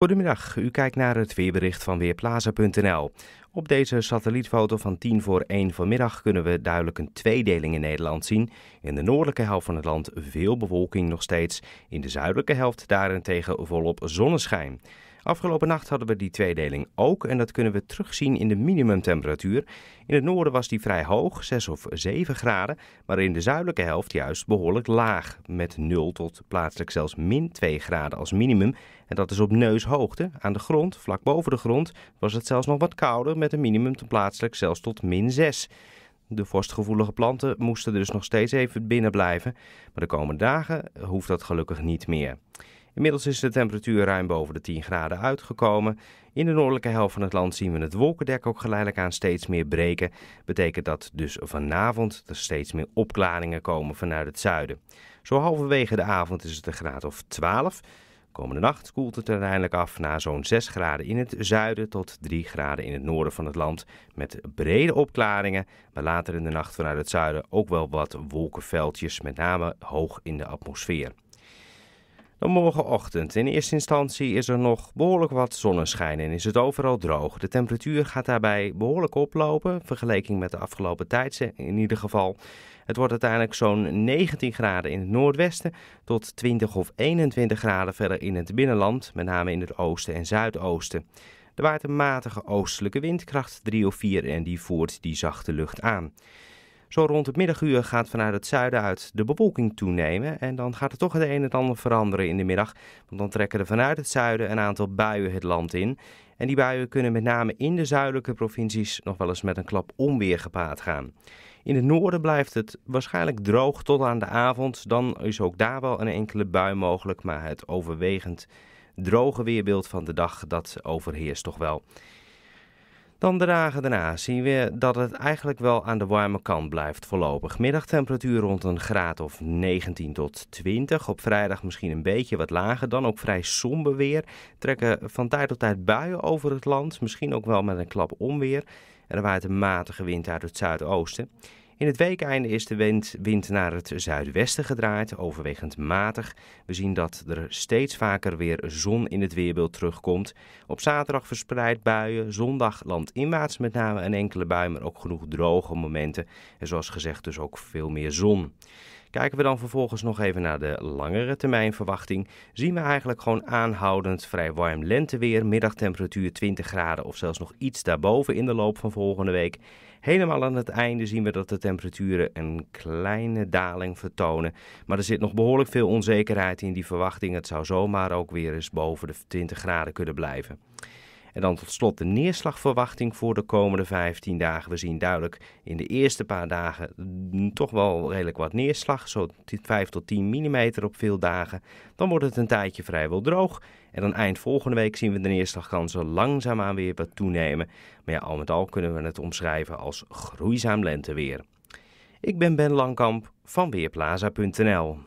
Goedemiddag, u kijkt naar het weerbericht van Weerplaza.nl. Op deze satellietfoto van 10 voor 1 vanmiddag kunnen we duidelijk een tweedeling in Nederland zien. In de noordelijke helft van het land veel bewolking nog steeds. In de zuidelijke helft daarentegen volop zonneschijn. Afgelopen nacht hadden we die tweedeling ook en dat kunnen we terugzien in de minimumtemperatuur. In het noorden was die vrij hoog, 6 of 7 graden, maar in de zuidelijke helft juist behoorlijk laag, met 0 tot plaatselijk zelfs min 2 graden als minimum. En dat is op neushoogte. Aan de grond, vlak boven de grond, was het zelfs nog wat kouder met een minimum te plaatselijk zelfs tot min 6. De vorstgevoelige planten moesten dus nog steeds even binnen blijven, maar de komende dagen hoeft dat gelukkig niet meer. Inmiddels is de temperatuur ruim boven de 10 graden uitgekomen. In de noordelijke helft van het land zien we het wolkendek ook geleidelijk aan steeds meer breken. Betekent dat dus vanavond er steeds meer opklaringen komen vanuit het zuiden. Zo halverwege de avond is het een graad of 12. Komende nacht koelt het uiteindelijk af naar zo'n 6 graden in het zuiden tot 3 graden in het noorden van het land. Met brede opklaringen, maar later in de nacht vanuit het zuiden ook wel wat wolkenveldjes, met name hoog in de atmosfeer. Dan morgenochtend. In eerste instantie is er nog behoorlijk wat zonneschijn en is het overal droog. De temperatuur gaat daarbij behoorlijk oplopen, vergeleken met de afgelopen tijd in ieder geval. Het wordt uiteindelijk zo'n 19 graden in het noordwesten tot 20 of 21 graden verder in het binnenland, met name in het oosten en zuidoosten. Er waait een matige oostelijke windkracht 3 of 4 en die voert die zachte lucht aan. Zo rond het middaguur gaat vanuit het zuiden uit de bewolking toenemen. En dan gaat er toch het een en ander veranderen in de middag. Want dan trekken er vanuit het zuiden een aantal buien het land in. En die buien kunnen met name in de zuidelijke provincies nog wel eens met een klap onweer gepaard gaan. In het noorden blijft het waarschijnlijk droog tot aan de avond. Dan is ook daar wel een enkele bui mogelijk. Maar het overwegend droge weerbeeld van de dag, dat overheerst toch wel. Dan de dagen daarna zien we dat het eigenlijk wel aan de warme kant blijft voorlopig. Middagtemperatuur rond een graad of 19 tot 20. Op vrijdag misschien een beetje wat lager. Dan ook vrij somber weer. Trekken van tijd tot tijd buien over het land. Misschien ook wel met een klap onweer. En er waait een matige wind uit het zuidoosten. In het weekeinde is de wind, wind naar het zuidwesten gedraaid, overwegend matig. We zien dat er steeds vaker weer zon in het weerbeeld terugkomt. Op zaterdag verspreid buien, zondag landinwaarts met name een enkele bui, maar ook genoeg droge momenten. En zoals gezegd dus ook veel meer zon. Kijken we dan vervolgens nog even naar de langere termijn verwachting, zien we eigenlijk gewoon aanhoudend vrij warm lenteweer, middagtemperatuur 20 graden of zelfs nog iets daarboven in de loop van volgende week. Helemaal aan het einde zien we dat de temperaturen een kleine daling vertonen. Maar er zit nog behoorlijk veel onzekerheid in die verwachting. Het zou zomaar ook weer eens boven de 20 graden kunnen blijven. En dan tot slot de neerslagverwachting voor de komende 15 dagen. We zien duidelijk in de eerste paar dagen toch wel redelijk wat neerslag. Zo 5 tot 10 mm op veel dagen. Dan wordt het een tijdje vrijwel droog. En dan eind volgende week zien we de neerslagkansen langzaamaan weer wat toenemen. Maar ja, al met al kunnen we het omschrijven als groeizaam lenteweer. Ik ben Ben Langkamp van Weerplaza.nl